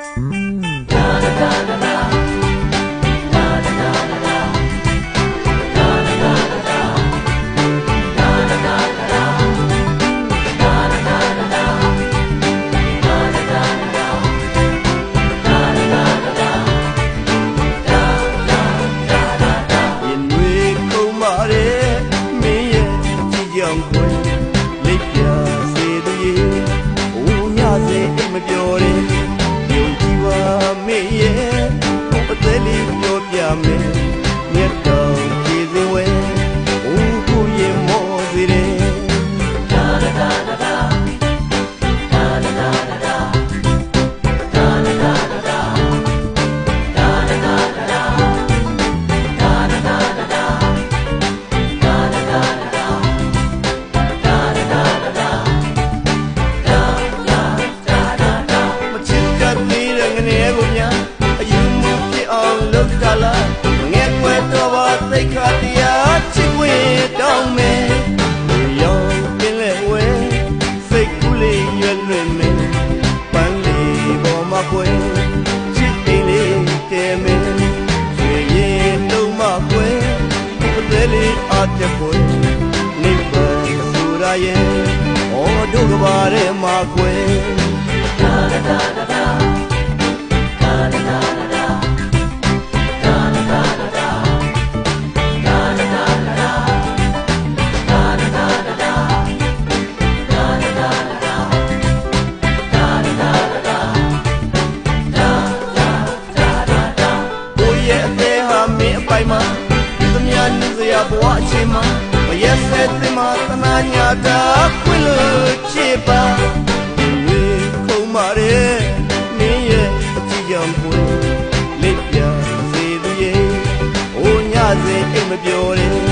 Mm. Donna, Donna. တပွေနိဗ္ဗာန်ဆိုရရဲ့ဟောတို့ကဘာရဲမှာကွယ်တာတာတာတာ ညာတာခွင့်လို့ချေပါနေခုံမာတဲ့နင်းရဲ့အကြည့်ကြောင့်ပွင့်လက်ပြစေသူရဲ့ဟိုညစေအိမ်မပြောတဲ့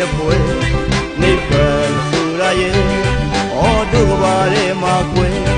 တဲ့ပွဲနိဗ္ဗာန်ဆိုရရင်အော်တို့ပါရဲမှာကွယ်